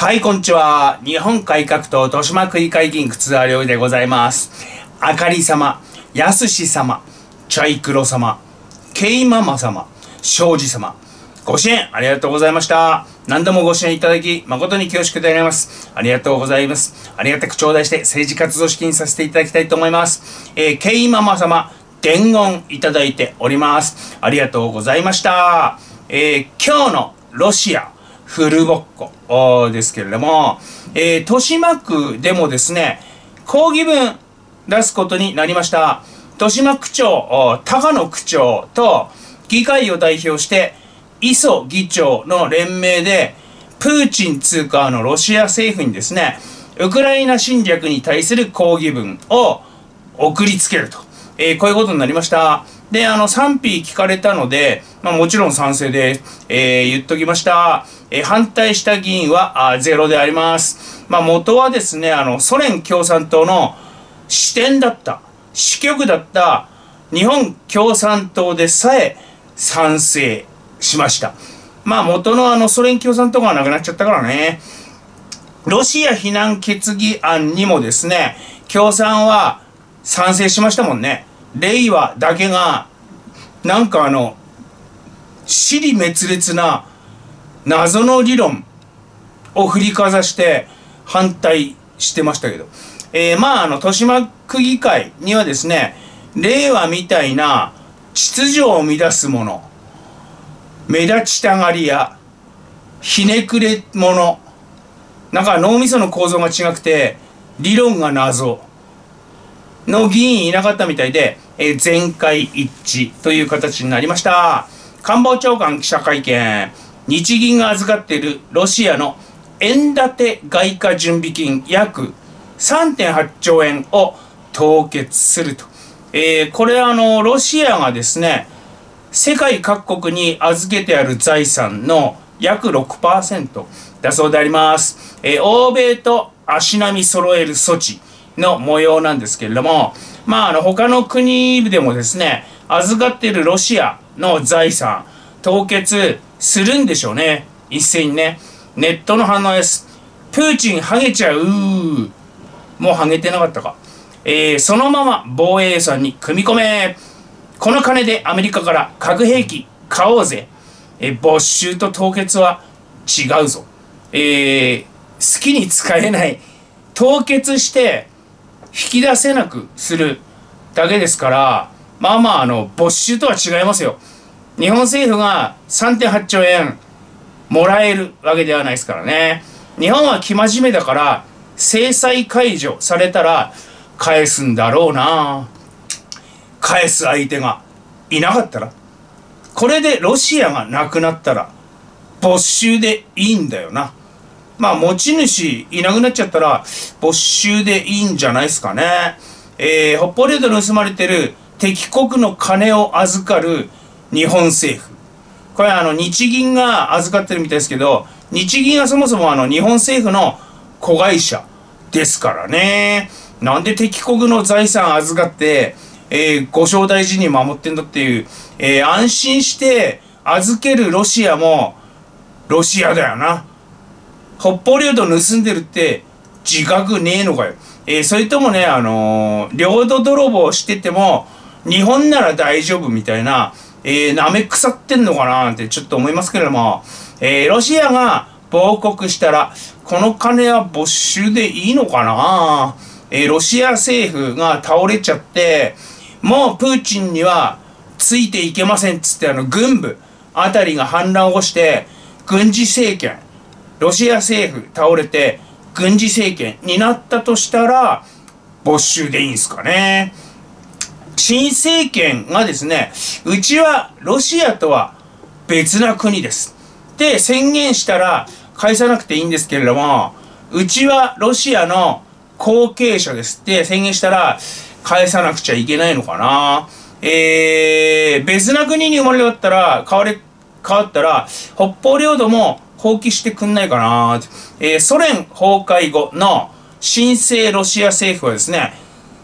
はい、こんにちは。日本改革党豊島区議会議員靴田良でございます。あかり様、やすし様、チャイクロ様、ケイママ様、庄司様、ご支援ありがとうございました。何度もご支援いただき、誠に恐縮であります。ありがとうございます。ありがたく頂戴して政治活動資金させていただきたいと思います。えー、ケイママ様、伝言いただいております。ありがとうございました。えー、今日のロシア、フルボッコですけれども、えー、豊島区でもですね、抗議文出すことになりました。豊島区長、高野区長と議会を代表して、磯議長の連名で、プーチン通貨のロシア政府にですね、ウクライナ侵略に対する抗議文を送りつけると。えー、こういうことになりました。で、あの、賛否聞かれたので、まあもちろん賛成で、えー、言っときました。えー、反対した議員はあゼロであります。まあ元はですね、あの、ソ連共産党の支店だった、支局だった日本共産党でさえ賛成しました。まあ元のあのソ連共産党がなくなっちゃったからね。ロシア非難決議案にもですね、共産は賛成しましたもんね。令和だけが、なんかあの、死に滅裂な謎の理論を振りかざして反対してましたけど。えー、まあ、あの、豊島区議会にはですね、令和みたいな秩序を乱すもの、目立ちたがりや、ひねくれ者、なんか脳みその構造が違くて、理論が謎。の議員いなかったみたいで、えー、全会一致という形になりました。官房長官記者会見、日銀が預かっているロシアの円建て外貨準備金約3.8兆円を凍結すると。えー、これあの、ロシアがですね、世界各国に預けてある財産の約6%だそうであります。えー、欧米と足並み揃える措置。の模様なんですけれども、まあ、あの、他の国でもですね、預かっているロシアの財産、凍結するんでしょうね。一斉にね。ネットの反応です。プーチンハゲちゃうもうハゲてなかったか。えー、そのまま防衛予算に組み込め。この金でアメリカから核兵器買おうぜ。えー、没収と凍結は違うぞ。えー、好きに使えない。凍結して引き出せなくするだけですから、まあまあ、あの、没収とは違いますよ。日本政府が3.8兆円もらえるわけではないですからね。日本は生真面目だから、制裁解除されたら返すんだろうな返す相手がいなかったら。これでロシアがなくなったら、没収でいいんだよな。まあ持ち主いなくなっちゃったら没収でいいんじゃないですかね。えー、北方領土盗まれてる敵国の金を預かる日本政府。これあの日銀が預かってるみたいですけど、日銀はそもそもあの日本政府の子会社ですからね。なんで敵国の財産預かって、えー、ご正大事に守ってんだっていう、えー、安心して預けるロシアもロシアだよな。北方領土盗んでるって自覚ねえのかよ。えー、それともね、あのー、領土泥棒してても、日本なら大丈夫みたいな、えー、舐め腐ってんのかなってちょっと思いますけれども、えー、ロシアが亡国したら、この金は没収でいいのかな？えー、ロシア政府が倒れちゃって、もうプーチンにはついていけませんっつってあの軍部あたりが反乱を起こして、軍事政権、ロシア政府倒れて軍事政権になったとしたら没収でいいんですかね。新政権がですね、うちはロシアとは別な国です。で、宣言したら返さなくていいんですけれども、うちはロシアの後継者ですって宣言したら返さなくちゃいけないのかな。えー、別な国に生まれ変わったら、変われ、変わったら、北方領土も放棄してくんないかなえー、ソ連崩壊後の新生ロシア政府はですね、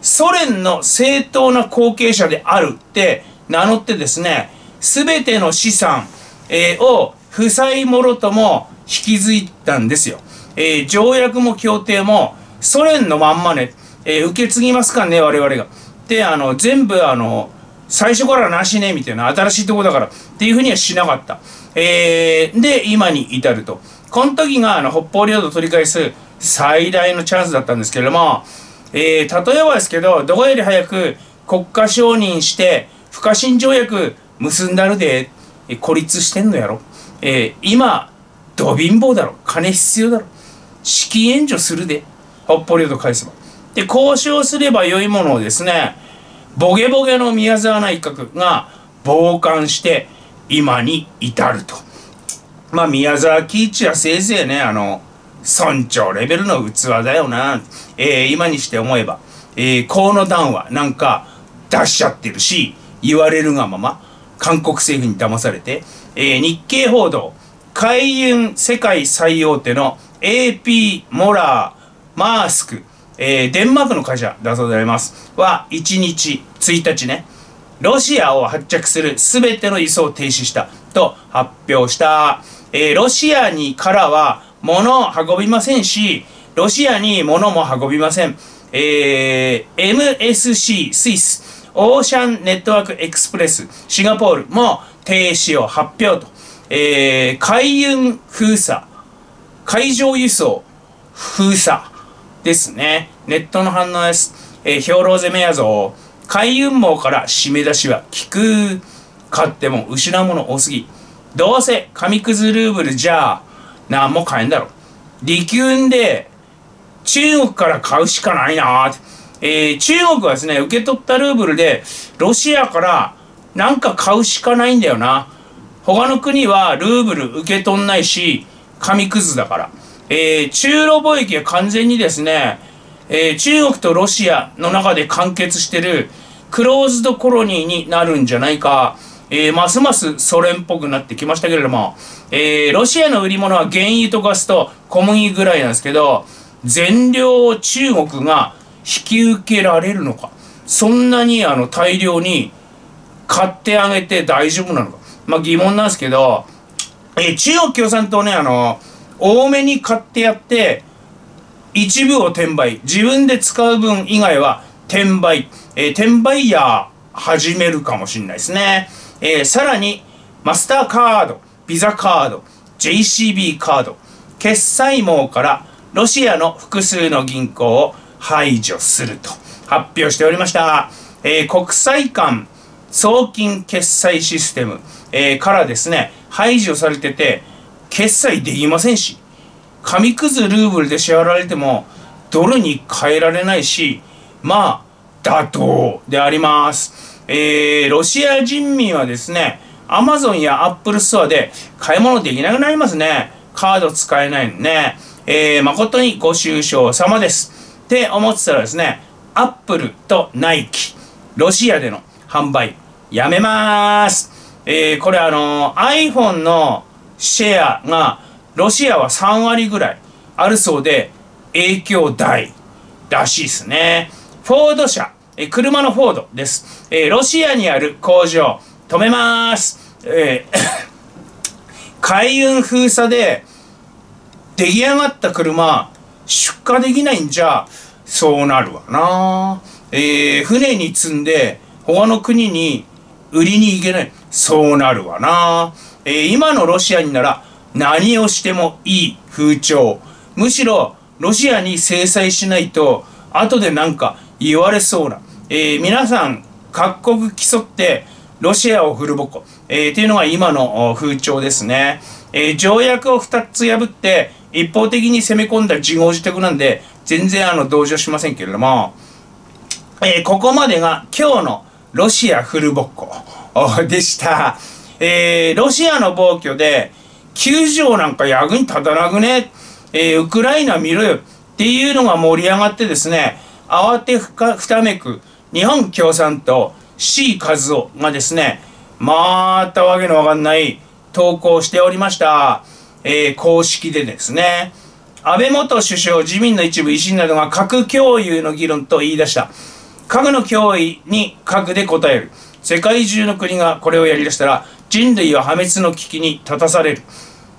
ソ連の正当な後継者であるって名乗ってですね、すべての資産、えー、を負債もろとも引き継いだんですよ。えー、条約も協定もソ連のまんまね、えー、受け継ぎますかね、我々が。で、あの、全部あの、最初からなしね、みたいな、新しいとこだから、っていうふうにはしなかった。えー、で、今に至ると。この時が、あの、北方領土を取り返す最大のチャンスだったんですけれども、えー、例えばですけど、どこより早く国家承認して、不可侵条約結んだるで、孤立してんのやろ。えー、今、ど貧乏だろ。金必要だろ。資金援助するで。北方領土返せば。で、交渉すれば良いものをですね、ボゲボゲの宮沢内閣が傍観して、今に至ると。まあ、宮沢喜一はせいぜいね、あの、村長レベルの器だよな。えー、今にして思えば、えー、河野談話なんか出しちゃってるし、言われるがまま、韓国政府に騙されて、えー、日経報道、海運世界最大手の AP モラー、マースク、えー、デンマークの会社だそうであります。は、1日、1日ね、ロシアを発着する全ての輸送を停止したと発表した。えー、ロシアにからは物を運びませんし、ロシアに物も運びません。えー、MSC スイス、オーシャンネットワークエクスプレス、シンガポールも停止を発表と。えー、海運封鎖、海上輸送封鎖ですね。ネットの反応です。えー、兵糧攻めやぞ。海運網から締め出しは効く。買っても失うもの多すぎ。どうせ紙くずルーブルじゃあ、なんも買えんだろ。力運で中国から買うしかないなえー、中国はですね、受け取ったルーブルで、ロシアからなんか買うしかないんだよな。他の国はルーブル受け取んないし、紙くずだから。えー、中ロ貿易は完全にですね、えー、中国とロシアの中で完結してるクローズドコロニーになるんじゃないか。えー、ますますソ連っぽくなってきましたけれども、えー、ロシアの売り物は原油とガスと小麦ぐらいなんですけど、全量を中国が引き受けられるのか。そんなにあの大量に買ってあげて大丈夫なのか。まあ疑問なんですけど、えー、中国共産党ね、あの、多めに買ってやって、一部を転売。自分で使う分以外は転売。えー、転売ヤー始めるかもしれないですね。えー、さらに、マスターカード、ビザカード、JCB カード、決済網からロシアの複数の銀行を排除すると発表しておりました。えー、国際間送金決済システム、えー、からですね、排除されてて、決済できませんし、紙くずルーブルで支払われても、ドルに変えられないし、まあ、妥当であります。えー、ロシア人民はですね、アマゾンやアップルストアで買い物できなくなりますね。カード使えないのね。えー、誠にご愁傷様です。って思ってたらですね、アップルとナイキ、ロシアでの販売、やめまーす。えー、これあのー、iPhone のシェアが、ロシアは3割ぐらいあるそうで、影響大らしいですね。フォード社、え、車のフォードです。え、ロシアにある工場、止めます。えー 海運封鎖で出来上がった車出荷できないんじゃそうなるわな。えー、船に積んで他の国に売りに行けない。そうなるわな。えー、今のロシアになら何をしてもいい風潮。むしろロシアに制裁しないと後でなんか言われそうな。えー、皆さん各国競ってロシアをフルボコ。えー、っていうのが今の風潮ですね。えー、条約を2つ破って一方的に攻め込んだ自業自得なんで全然あの同情しませんけれども、えー、ここまでが今日のロシアフルボッコでした。えー、ロシアの暴挙で救助なんか役に立たなくね、えー、ウクライナ見ろよっていうのが盛り上がってですね、慌てふかふためく日本共産党 C 和夫がですね、またわけのわかんない投稿しておりました。えー、公式でですね、安倍元首相、自民の一部、維新などが核共有の議論と言い出した。核の脅威に核で答える。世界中の国がこれをやり出したら、人類は破滅の危機に立たされる。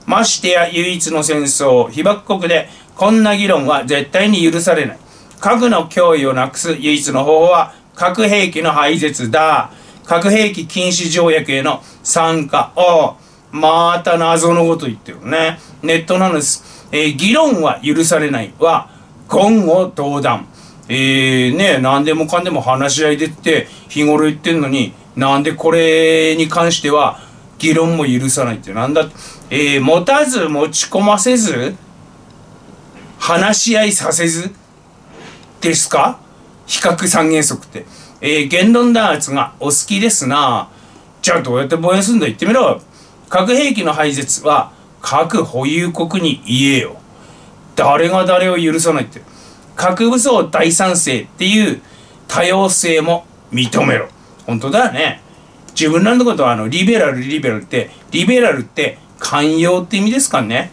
ましてや唯一の戦争、被爆国でこんな議論は絶対に許されない。核の脅威をなくす唯一の方法は核兵器の廃絶だ。核兵器禁止条約への参加。を、また謎のこと言ってるね。ネットなんです。えー、議論は許されないは、言語道断。えー、ね、何でもかんでも話し合いでって日頃言ってんのに、なんでこれに関しては議論も許さないってなんだ、えー、持たず持ち込ませず、話し合いさせずですか？比較三原則って。えー、言論弾圧がお好きですな。じゃあどうやって防衛するんだ？言ってみろ。核兵器の廃絶は核保有国に言えよ。誰が誰を許さないって。核武装大賛成っていう多様性も認めろ。本当だよね。自分らのことはあのリベラルリベラルってリベラルって寛容って意味ですかね。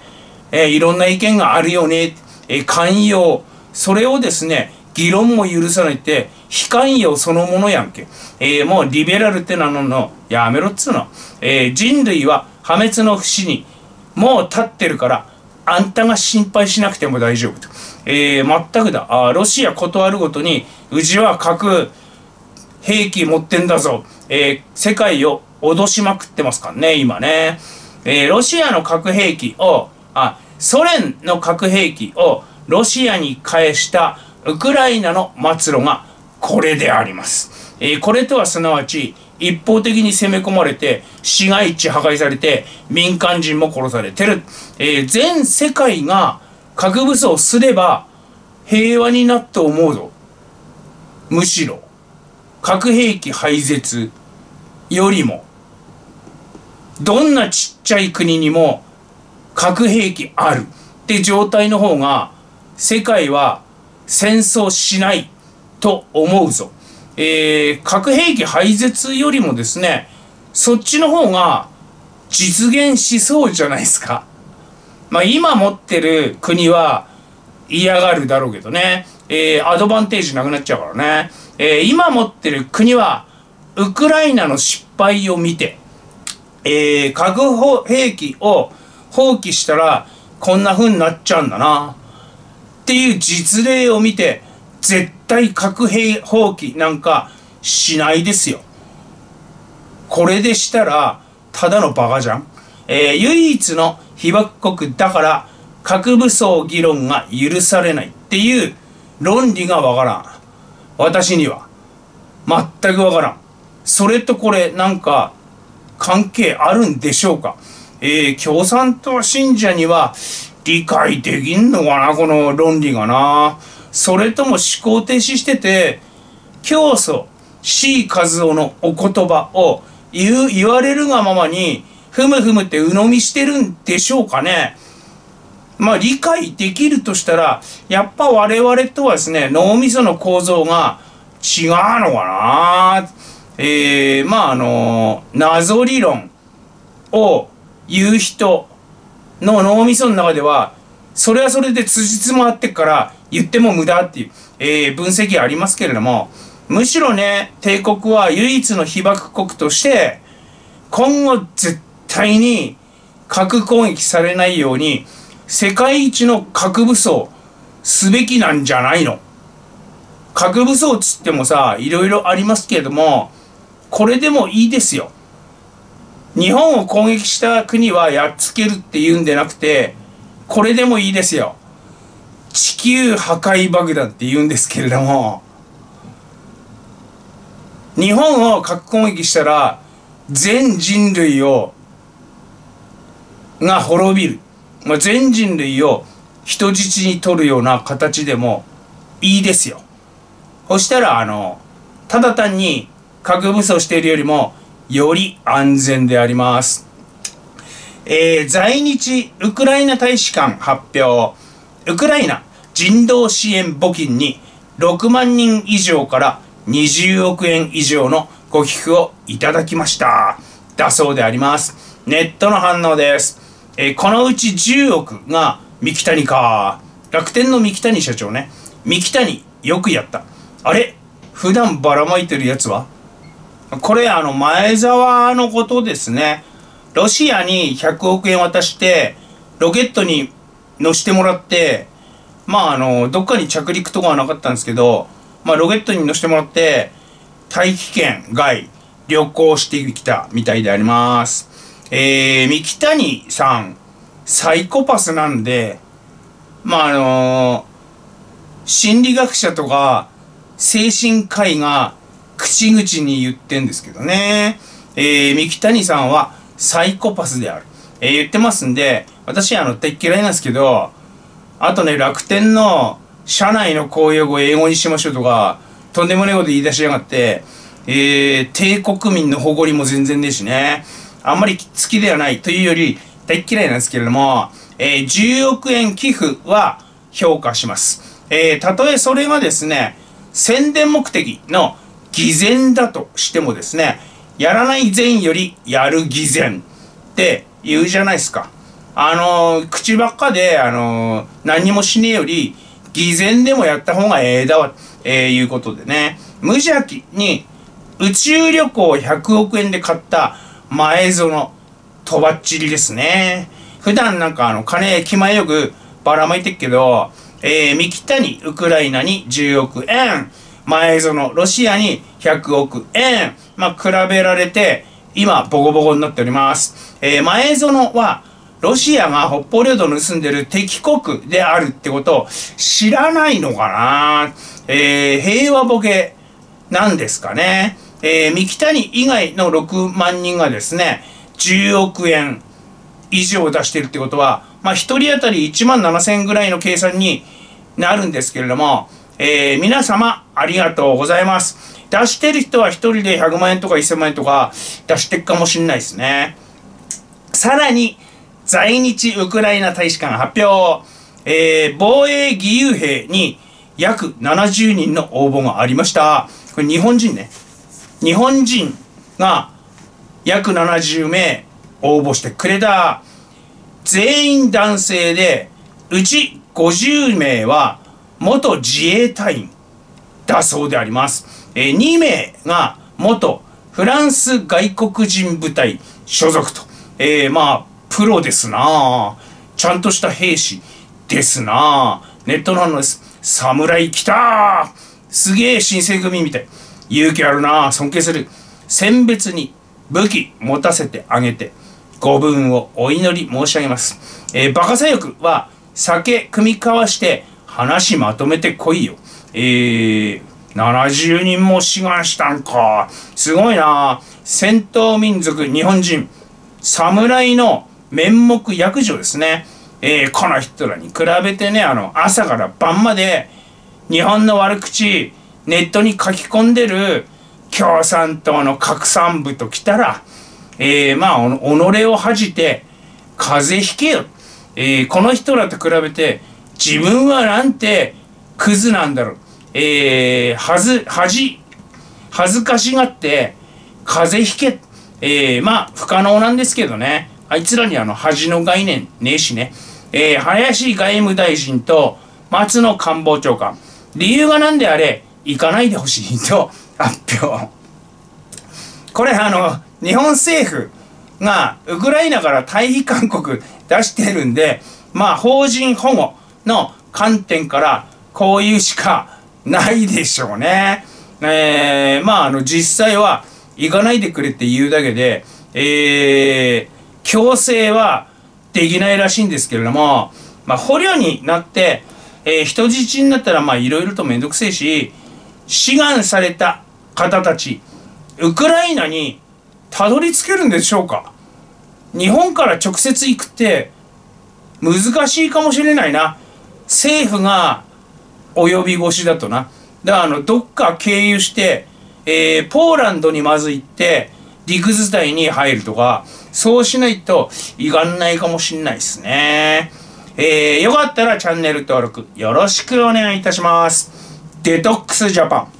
えー、いろんな意見があるよね。えー、寛容。それをですね、議論も許さないって非寛容そのものやんけ。えー、もうリベラルって名乗るのやめろっつうの。えー、人類は破滅の節にもう立ってるからあんたが心配しなくても大丈夫と。えー、全くだ。あロシア断るごとにうちは核兵器持ってんだぞ。えー、世界を脅しまくってますからね、今ね。えー、ロシアの核兵器を、あ、ソ連の核兵器をロシアに返したウクライナの末路がこれであります。えー、これとはすなわち、一方的に攻め込まれて、市街地破壊されて、民間人も殺されてる。えー、全世界が核武装すれば平和になって思うぞ。むしろ、核兵器廃絶よりも、どんなちっちゃい国にも核兵器あるって状態の方が、世界は戦争しないと思うぞ。えー、核兵器廃絶よりもですね、そっちの方が実現しそうじゃないですか。まあ今持ってる国は嫌がるだろうけどね、えー、アドバンテージなくなっちゃうからね。えー、今持ってる国はウクライナの失敗を見て、えー、核兵器を放棄したらこんな風になっちゃうんだな。っていう実例を見て、絶対核兵放棄なんかしないですよ。これでしたら、ただのバカじゃん。えー、唯一の被爆国だから核武装議論が許されないっていう論理がわからん。私には。全くわからん。それとこれなんか関係あるんでしょうか。えー、共産党信者には理解できんのかなこの論理がな。それとも思考停止してて、教祖 C 和夫のお言葉を言う、言われるがままに、ふむふむって鵜呑みしてるんでしょうかね。まあ理解できるとしたら、やっぱ我々とはですね、脳みその構造が違うのかな。えー、まああの、謎理論を言う人の脳みその中では、それはそれで辻褄合ってから言っても無駄っていう、えー、分析ありますけれども、むしろね、帝国は唯一の被爆国として、今後絶対に核攻撃されないように、世界一の核武装すべきなんじゃないの核武装つってもさ、いろいろありますけれども、これでもいいですよ。日本を攻撃した国はやっつけるって言うんでなくて、これでもいいですよ。地球破壊爆弾って言うんですけれども、日本を核攻撃したら、全人類を、が滅びる。まあ、全人類を人質に取るような形でもいいですよ。そしたら、あの、ただ単に核武装しているよりも、より安全であります。えー、在日ウクライナ大使館発表。ウクライナ人道支援募金に6万人以上から20億円以上のご寄付をいただきました。だそうであります。ネットの反応です。えー、このうち10億が三木谷か。楽天の三木谷社長ね。三木谷、よくやった。あれ？普段ばらまいてるやつは？これあの前澤のことですね。ロシアに100億円渡して、ロケットに乗してもらって、まああの、どっかに着陸とかはなかったんですけど、まあロケットに乗してもらって、大気圏外旅行してきたみたいであります。えー、三木谷さん、サイコパスなんで、まああのー、心理学者とか精神科医が口々に言ってんですけどね。えー、三木谷さんはサイコパスである。えー、言ってますんで、私あの、大嫌いなんですけど、あとね、楽天の社内の公用語英語にしましょうとか、とんでもないこと言い出しやがって、えー、帝国民の誇りも全然ねえしね。あんまり好きではないというより、大嫌いなんですけれども、えー、10億円寄付は評価します。えー、たとえそれがですね、宣伝目的の偽善だとしてもですね、やらない善よりやる偽善って言うじゃないですか。あの、口ばっかで、あの、何もしねえより、偽善でもやった方がええだわ、えー、いうことでね、無邪気に宇宙旅行100億円で買った前園とばっちりですね。普段なんかあの、金気前よくばらまいてっけど、えー、三木谷、ウクライナに10億円、前園、ロシアに100億円、まあ、比べられて、今、ボコボコになっております。えー、前園は、ロシアが北方領土を盗んでる敵国であるってことを知らないのかなえー、平和ボケなんですかね。えー、三木谷以外の6万人がですね、10億円以上出してるってことは、まあ、1人当たり1万7000ぐらいの計算になるんですけれども、えー、皆様ありがとうございます。出してる人は1人で100万円とか1000万円とか出してるかもしれないですね。さらに、在日ウクライナ大使館発表、えー、防衛義勇兵に約70人の応募がありました。これ日本人ね。日本人が約70名応募してくれた。全員男性で、うち50名は元自衛隊員だそうであります。えー、2名が元フランス外国人部隊所属と。えー、まあ、プロですなちゃんとした兵士ですなネットの反応です。侍来たすげえ新選組みたい。勇気あるな尊敬する。選別に武器持たせてあげて、ご分をお祈り申し上げます。えー、バカ左翼は酒組み交わして話まとめてこいよ。えー、70人も志願したんか。すごいな戦闘民族日本人。侍の面目役所ですね。えー、この人らに比べてね、あの、朝から晩まで日本の悪口、ネットに書き込んでる共産党の拡散部と来たら、えー、まあ、己を恥じて、風邪ひけよ。えー、この人らと比べて、自分はなんてクズなんだろう。えー、はず、恥、恥ずかしがって、風邪ひけ。えー、まあ、不可能なんですけどね。あいつらにあの恥の概念ねえしね。えー、林外務大臣と松野官房長官。理由が何であれ、行かないでほしいと発表。これあの、日本政府がウクライナから退避勧告出してるんで、まあ法人保護の観点からこういうしかないでしょうね。えー、まああの実際は行かないでくれって言うだけで、えー、強制はできないらしいんですけれども、まあ、捕虜になって、えー、人質になったら、まあ、いろいろとめんどくせえし、志願された方たち、ウクライナにたどり着けるんでしょうか日本から直接行くって難しいかもしれないな。政府が及び腰だとな。だからあの、どっか経由して、えー、ポーランドにまず行って、陸伝いに入るとか、そうしないといがんないかもしんないですね。えー、よかったらチャンネル登録よろしくお願いいたします。デトックスジャパン。